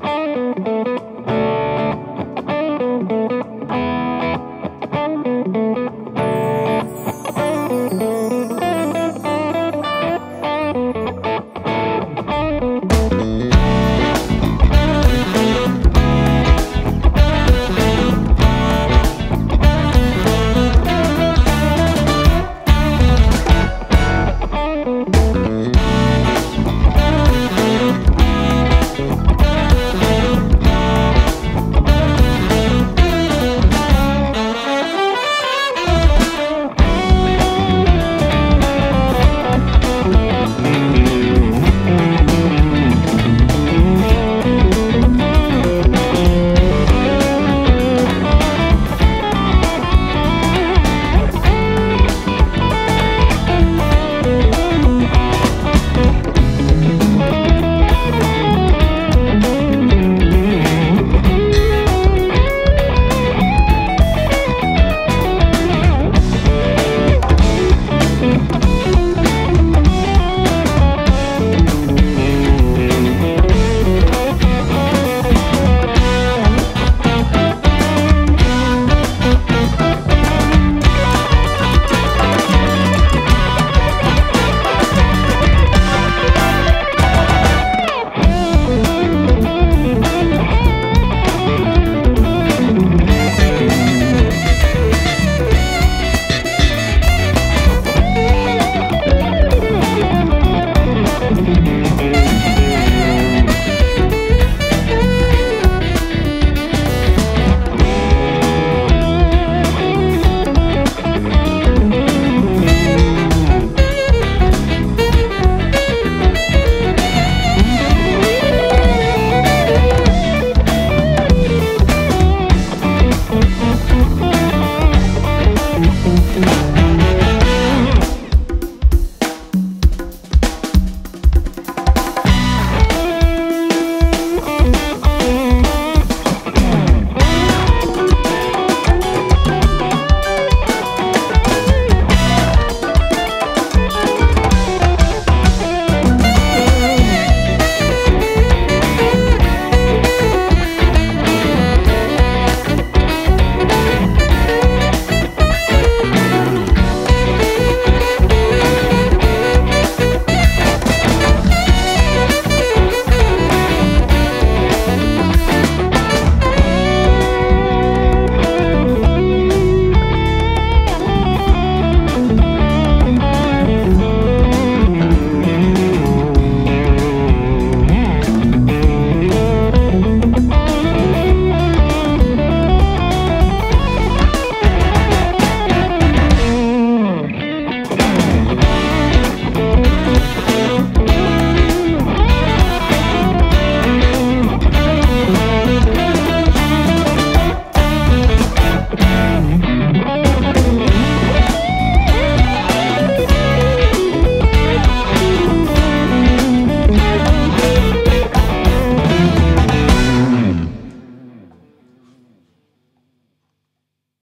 Música